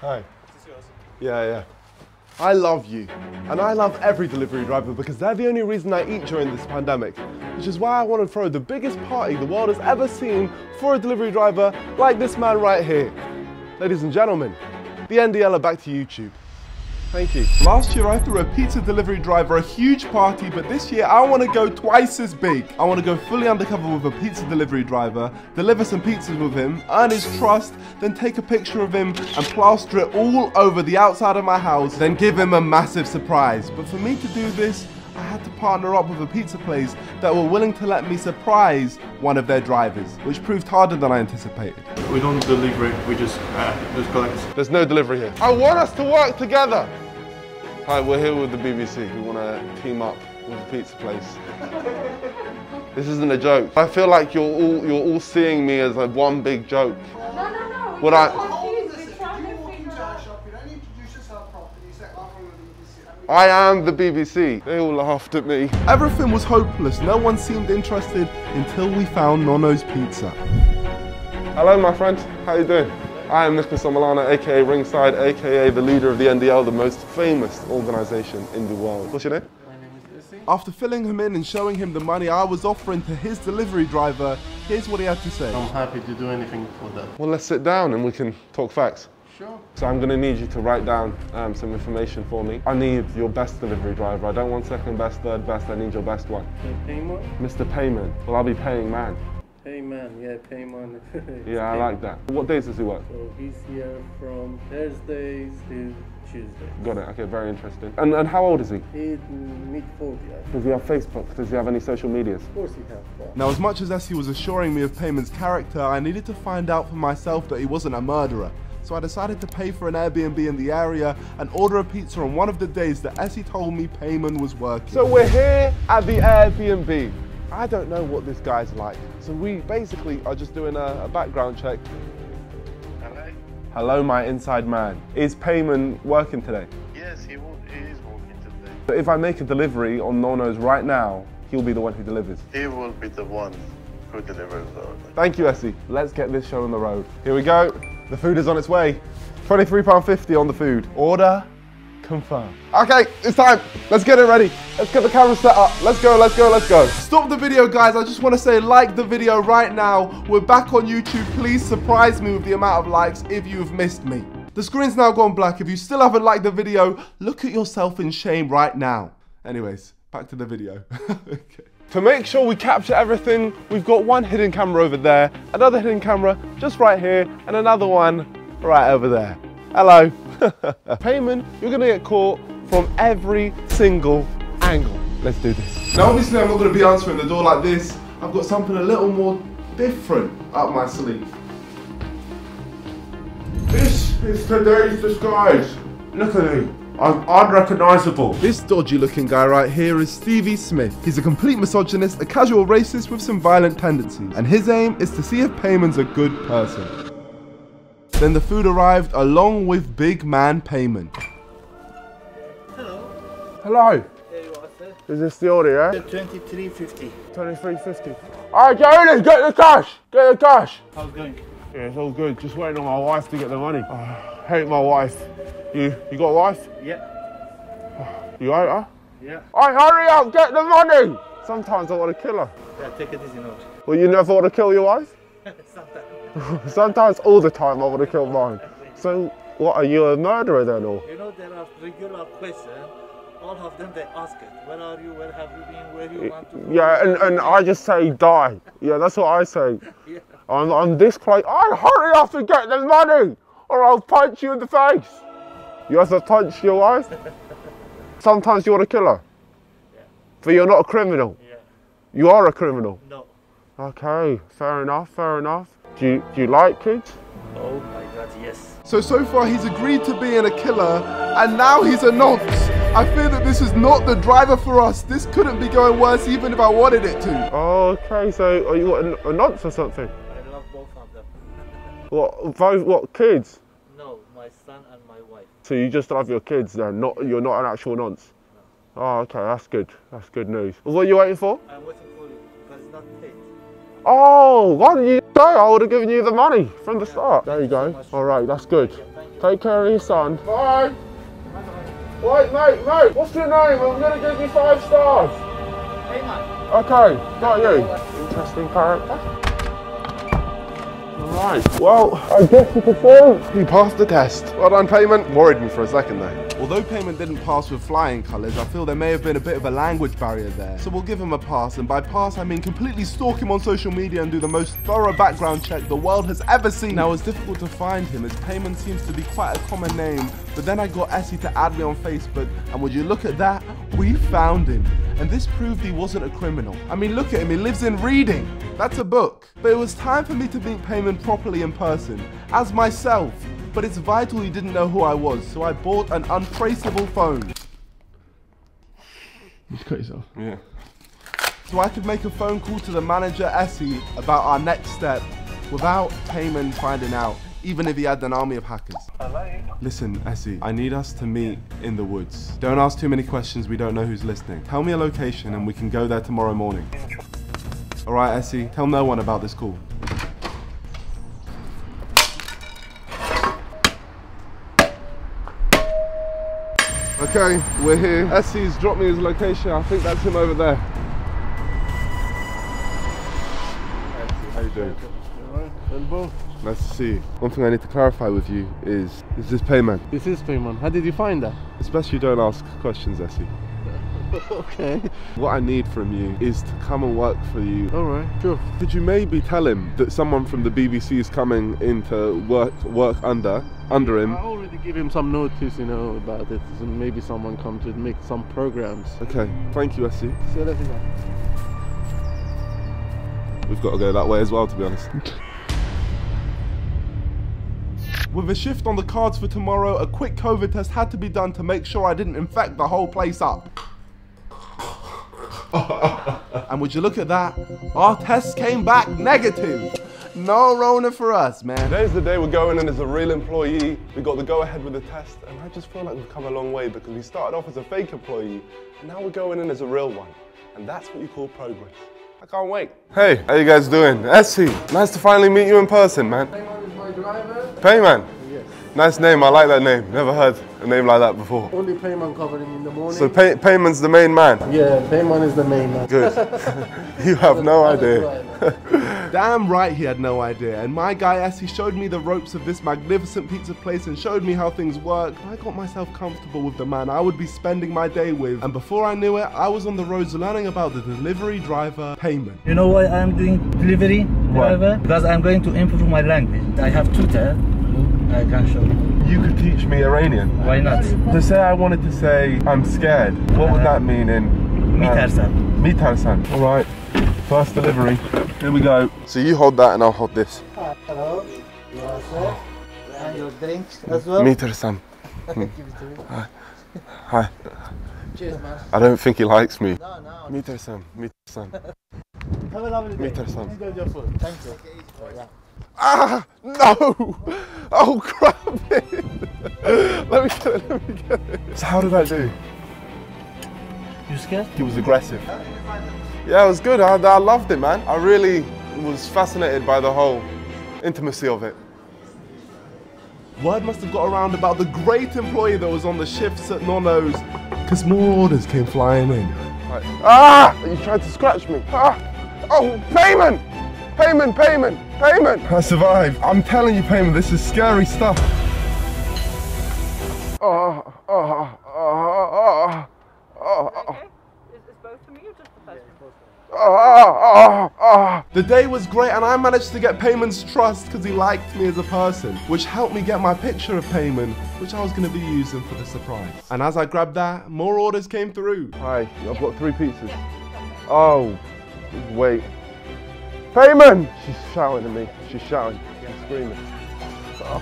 Hi. Yeah, yeah. I love you. And I love every delivery driver because they're the only reason I eat during this pandemic. Which is why I want to throw the biggest party the world has ever seen for a delivery driver like this man right here. Ladies and gentlemen, the NDL are back to YouTube. Thank you. Last year I threw a pizza delivery driver a huge party, but this year I want to go twice as big. I want to go fully undercover with a pizza delivery driver, deliver some pizzas with him, earn his trust, then take a picture of him and plaster it all over the outside of my house, then give him a massive surprise. But for me to do this, I had to partner up with a pizza place that were willing to let me surprise one of their drivers, which proved harder than I anticipated. We don't deliver it, we just, uh, just collect. There's no delivery here. I want us to work together. Hi, we're here with the BBC. We want to team up with a pizza place. This isn't a joke. I feel like you're all you're all seeing me as like one big joke. No, no, no. What I- confused. Listen, We're trying if you to walk figure into our out. shop, you don't introduce yourself properly. You say, I'm the BBC. I am the BBC. They all laughed at me. Everything was hopeless. No one seemed interested until we found Nono's Pizza. Hello, my friend. How you doing? I am Nicholas Omilana, aka Ringside, aka the leader of the NDL, the most famous organisation in the world. What's your name? After filling him in and showing him the money I was offering to his delivery driver, here's what he had to say. I'm happy to do anything for that. Well, let's sit down and we can talk facts. Sure. So I'm going to need you to write down um, some information for me. I need your best delivery driver. I don't want second best, third best. I need your best one. Mr. Payment? Mr. Payment. Well, I'll be paying man. Payment, yeah, payment. Yeah, I like that. What days does he work? So he's here from Thursdays to Tuesday. Got it. Okay, very interesting. And, and how old is he? He's mm, mid 40, I Does he have Facebook? Does he have any social medias? Of course he has that. Now, as much as Essie was assuring me of Payman's character, I needed to find out for myself that he wasn't a murderer. So I decided to pay for an Airbnb in the area and order a pizza on one of the days that Essie told me Payman was working. So we're here at the Airbnb. I don't know what this guy's like. So we basically are just doing a, a background check. Hello? Hello, my inside man. Is Payman working today? Yes, he, will, he is working today. So if I make a delivery on Nono's right now, he'll be the one who delivers. He will be the one who delivers the order. Thank you, Essie. Let's get this show on the road. Here we go. The food is on its way. £23.50 on the food. Order confirmed. Okay, it's time. Let's get it ready. Let's get the camera set up. Let's go, let's go, let's go. Stop the video, guys. I just want to say like the video right now. We're back on YouTube. Please surprise me with the amount of likes if you've missed me. The screen's now gone black. If you still haven't liked the video, look at yourself in shame right now. Anyways, back to the video. okay. To make sure we capture everything, we've got one hidden camera over there, another hidden camera just right here, and another one right over there. Hello. Payment, you're gonna get caught from every single angle. Let's do this. Now obviously I'm not gonna be answering the door like this. I've got something a little more different up my sleeve. This is today's disguise. Look at me. I'm unrecognizable. This dodgy looking guy right here is Stevie Smith. He's a complete misogynist, a casual racist with some violent tendencies. And his aim is to see if Payman's a good person. Then the food arrived along with big man payment. Hello. Hello. Here you are. Is this the order, yeah? 2350. 2350. Alright, get in, get the cash! Get the cash! How's it going? Yeah, it's all good. Just waiting on my wife to get the money. I hate my wife. You you got a wife? Yeah. You hate her? Yeah. Alright, hurry up, get the money! Sometimes I want to kill her. Yeah, take it easy now. Well, you never want to kill your wife? Sometimes. Sometimes, all the time, I want to kill mine. So, what, are you a murderer then, or? You know, there are regular questions. All of them, they ask it. Where are you? Where have you been? Where you want to go? Yeah, and, and I just say die. Yeah, that's what I say. Yeah. I'm, I'm this close. I hurry up and get the money, or I'll punch you in the face. You have to punch your wife? Sometimes you want to kill her. Yeah. But you're not a criminal. Yeah. You are a criminal. No. Okay, fair enough, fair enough. Do you, do you like kids? Oh my god, yes. So, so far he's agreed to being a killer, and now he's a nonce. I fear that this is not the driver for us. This couldn't be going worse even if I wanted it to. Oh, okay, so are you what, a, a nonce or something? I love both of them. What, both, what, kids? No, my son and my wife. So you just love your kids then, not, you're not an actual nonce? Oh, okay, that's good. That's good news. What are you waiting for? I'm waiting for you because it's not paid. Oh, why didn't you say? I would have given you the money from the start. There you Thank you so go. All right, that's good. Yeah, thank you. Take care of your son. Bye. Wait, mate, mate, what's your name? I'm gonna give you five stars. Hey, mate. Okay, got you. Interesting character. Right. Well, I guess you could say he passed the test. Well done, Payment. Worried me for a second there. Although Payment didn't pass with flying colours, I feel there may have been a bit of a language barrier there. So we'll give him a pass, and by pass I mean completely stalk him on social media and do the most thorough background check the world has ever seen. Now it's difficult to find him as Payment seems to be quite a common name, but then I got Essie to add me on Facebook, and would you look at that? We found him. And this proved he wasn't a criminal. I mean, look at him, he lives in reading. That's a book. But it was time for me to meet Payman properly in person, as myself. But it's vital he didn't know who I was, so I bought an untraceable phone. You cut yourself. Yeah. So I could make a phone call to the manager Essie about our next step without Payman finding out, even if he had an army of hackers. Listen, Essie, I need us to meet in the woods. Don't ask too many questions, we don't know who's listening. Tell me a location and we can go there tomorrow morning. Alright, Essie, tell no one about this call. Okay, we're here. Essie's dropped me his location. I think that's him over there. How you doing? Elbow. Nice to see you. One thing I need to clarify with you is, is this payment? This is payment. How did you find that? It's best you don't ask questions, Essie. okay. What I need from you is to come and work for you. Alright, sure. Could you maybe tell him that someone from the BBC is coming in to work work under under him? I already give him some notice, you know, about it. So maybe someone come to make some programs. Okay, thank you, Essie. See you later. We've got to go that way as well, to be honest. With a shift on the cards for tomorrow, a quick COVID test had to be done to make sure I didn't infect the whole place up. and would you look at that? Our test came back negative. No Rona for us, man. Today's the day we're going in as a real employee. We got the go ahead with the test, and I just feel like we've come a long way because we started off as a fake employee, and now we're going in as a real one. And that's what you call progress. I can't wait. Hey, how you guys doing? Essie, nice to finally meet you in person, man. Payman is my driver. Payman. Yes. Nice name, I like that name. Never heard a name like that before. Only payment covering in the morning. So pay, Payman's the main man. yeah, payment is the main man. Good. you have no idea. Damn right he had no idea. And my guy as he showed me the ropes of this magnificent pizza place and showed me how things work. I got myself comfortable with the man I would be spending my day with. And before I knew it, I was on the roads learning about the delivery driver payment. You know why I'm doing delivery driver? Because I'm going to improve my language. I have tutor I can show you. You could teach me Iranian. Why not? To say I wanted to say I'm scared, what would uh-huh. that mean in? Uh, Mitarsan. Mitarsan. All right. First delivery. Here we go. So you hold that and I'll hold this. Hello. You are sir. And your drinks as well. Mitarsan. Give it to me. Hi. Cheers, man. I don't think he likes me. No, no. Mitarsan. Mitarsan. Have a lovely day. Mitarsan. Enjoy your food. Thank you. Yeah. Ah! No! Oh crap! let me get it, let me get it. So how did I do? You scared? He was aggressive. Yeah, it was good. I, I loved it, man. I really was fascinated by the whole intimacy of it. Word must have got around about the great employee that was on the shifts at Nono's, because more orders came flying in. Like, ah! You tried to scratch me. Ah! Oh, payment! Payment, payment, payment! I survived. I'm telling you, payment, this is scary stuff. Oh, oh, oh, oh, oh, oh. Is this both for me or just the first one? Ah, ah, ah. The day was great and I managed to get Payman's trust because he liked me as a person, which helped me get my picture of Payman, which I was going to be using for the surprise. And as I grabbed that, more orders came through. Hi, I've got three pizzas. Oh, wait. Payman! She's shouting at me. She's shouting. She's screaming.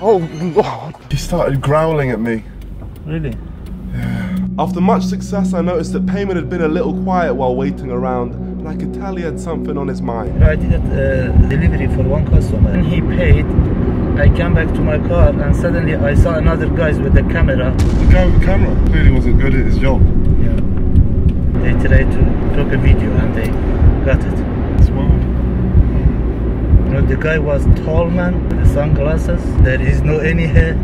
Oh, God. She started growling at me. Really? After much success, I noticed that Payman had been a little quiet while waiting around, and I could tell had something on his mind. I did a uh, delivery for one customer and he paid. I came back to my car and suddenly I saw another guys with the camera. The guy with the camera clearly wasn't good at his job. Yeah. They tried to take a video and they got it. Smart. You know, the guy was tall man with the sunglasses. There is no any hair.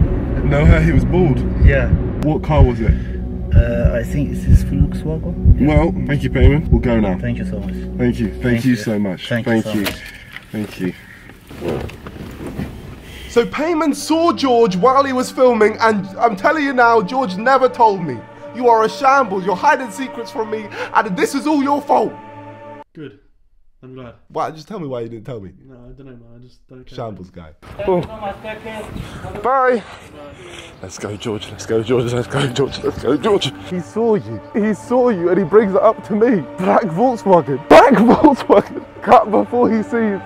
No hair, he was bald. Yeah. What car was it? Uh, I think it's his Volkswagen. Well, thank you, Payman. We'll go now. Thank you so much. Thank you. Thank, Thank you, you. so much. Thank you so you. much. Thank you. So Payman saw George while he was filming, and I'm telling you now, George never told me. You are a shambles. You're hiding secrets from me, and this is all your fault. Good. I'm glad. Why? Just tell me why you didn't tell me. No, I don't know, man. I just don't care. Shambles guy. Thank you so much. Take care. Bye. Let's go, George. Let's go, George. Let's go, George. Let's go, George. He saw you. He saw you, and he brings it up to me. Black Volkswagen. Black Volkswagen. Cut before he sees.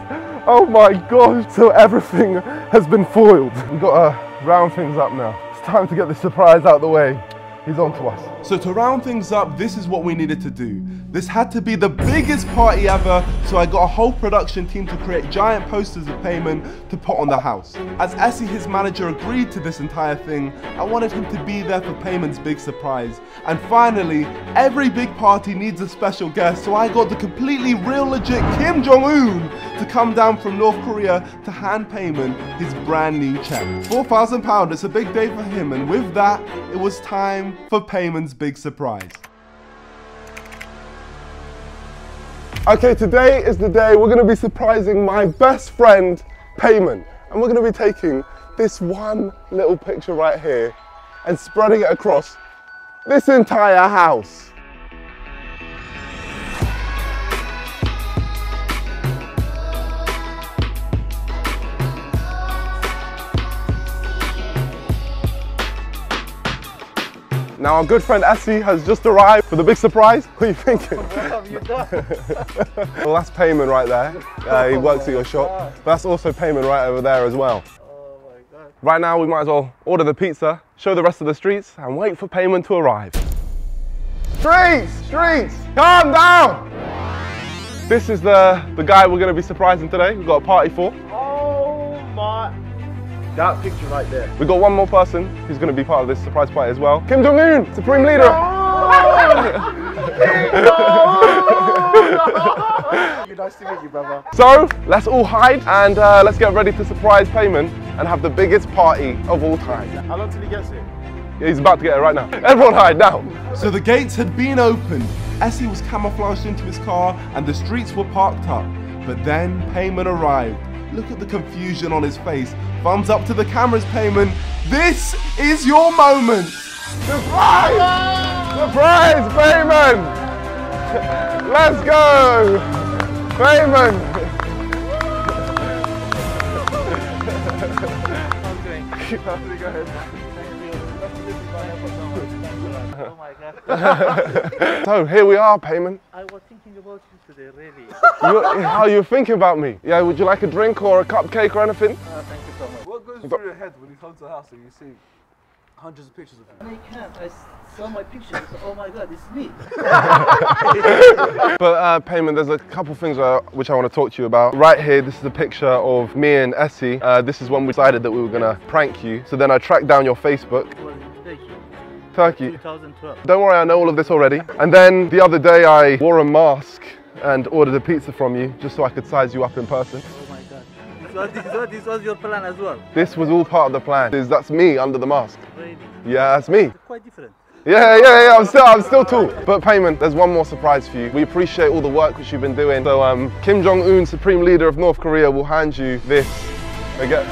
Oh my gosh. So everything has been foiled. We've got to round things up now. It's time to get the surprise out the way. He's on to us. So to round things up, this is what we needed to do. This had to be the biggest party ever, so I got a whole production team to create giant posters of payment to put on the house. As Essie, his manager, agreed to this entire thing, I wanted him to be there for payment's big surprise. And finally, every big party needs a special guest, so I got the completely real legit Kim Jong-un to come down from North Korea to hand payment his brand new check. £4,000, it's a big day for him, and with that, it was time for Payman's big surprise. Okay, today is the day we're going to be surprising my best friend, Payman. And we're going to be taking this one little picture right here and spreading it across this entire house. Now our good friend Essie has just arrived for the big surprise. What are you thinking? well, that's payment right there. Uh, he works at your shop. But that's also payment right over there as well. Right now, we might as well order the pizza, show the rest of the streets, and wait for payment to arrive. Streets! Streets! Calm down! This is the, the guy we're going to be surprising today. We've got a party for. Oh my. That picture right there. We've got one more person who's going to be part of this surprise party as well. Kim Jong-un, Supreme Leader. nice to meet you, brother. So let's all hide and uh, let's get ready for surprise payment and have the biggest party of all time. How long till he gets here? He's about to get it right now. Everyone hide now. So the gates had been opened. Essie was camouflaged into his car and the streets were parked up. But then payment arrived. Look at the confusion on his face. Thumbs up to the cameras, Payman. This is your moment. Surprise! Surprise, Payman! Let's go! Payman! Oh my god. So here we are, Payman. I was thinking about you today, really. You, how are you thinking about me? Yeah, would you like a drink or a cupcake or anything? Uh, thank you so much. What goes through your head when you come to the house and you see hundreds of pictures of you? I can't. I saw my pictures. Oh my god, it's me. But uh, Payman, there's a couple things uh, which I want to talk to you about. Right here, this is a picture of me and Essie. Uh, this is when we decided that we were gonna prank you. So then I tracked down your Facebook. It was in Turkey, Turkey. 2012. Don't worry, I know all of this already. And then the other day I wore a mask and ordered a pizza from you just so I could size you up in person. Oh my god. This was, this, was, this was your plan as well. This was all part of the plan. Is That's me under the mask. Really. Yeah, that's me. Quite different. Yeah, yeah, yeah, I'm still, I'm still tall. But Payman, there's one more surprise for you. We appreciate all the work which you've been doing. So um, Kim Jong-un, Supreme Leader of North Korea, will hand you this. Again.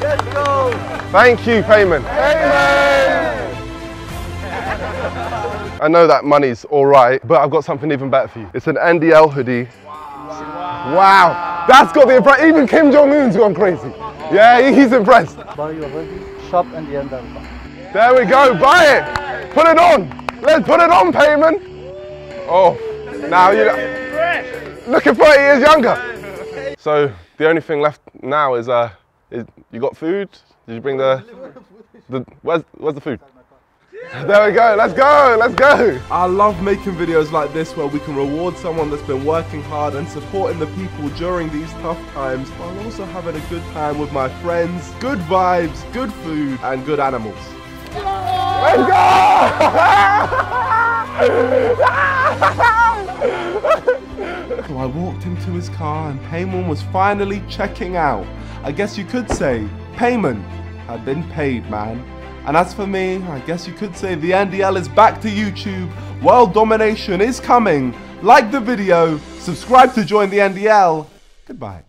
Let's go. Thank you, Payman. I know that money's all right, but I've got something even better for you. It's an NDL hoodie. Wow. Wow! That's got the impression. Even Kim Jong-un's gone crazy. Yeah, he's impressed. Buy your hoodie, shop and the end of There we go, buy it. Put it on. Let's put it on, Payman. Oh, now you looking 30 years younger. So the only thing left now is, uh, is you got food? Did you bring the, the where's, where's the food? There we go, let's go, let's go. I love making videos like this where we can reward someone that's been working hard and supporting the people during these tough times while also having a good time with my friends, good vibes, good food, and good animals. Let's go! So I walked him to his car and Payman was finally checking out. I guess you could say payment had been paid, man. And as for me, I guess you could say the NDL is back to YouTube. World domination is coming. Like the video, subscribe to join the NDL. Goodbye.